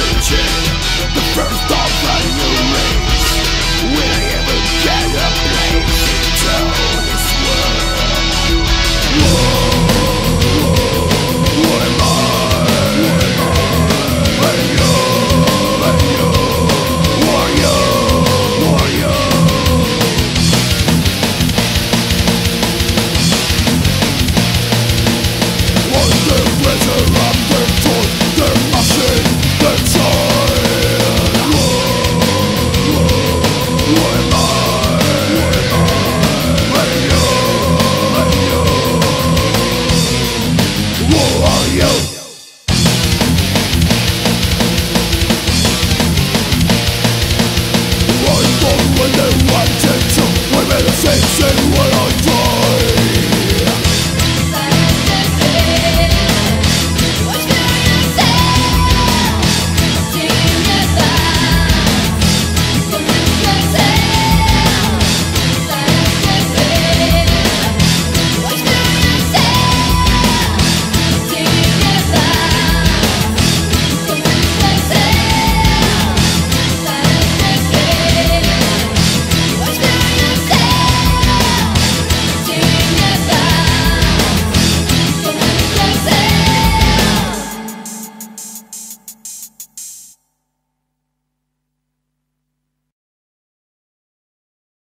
the first